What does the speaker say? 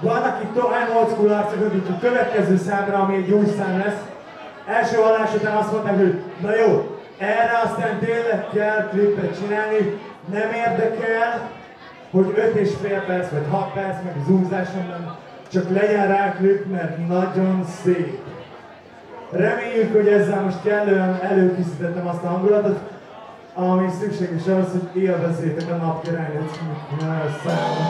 Vannak itt tovább old school arcok, akik a következő számra, ami egy új szám lesz, első hallás után azt mondták, hogy na jó, erre aztán tényleg kell klippet csinálni, nem érdekel, hogy 5 és fél perc, vagy 6 perc, meg zoomzáson nem, csak legyen rá klip, mert nagyon szép. Reméljük, hogy ezzel most kellően előkészítettem azt a hangulatot, ami szükséges ahhoz, hogy élvezzétek a napkirálynőt számot.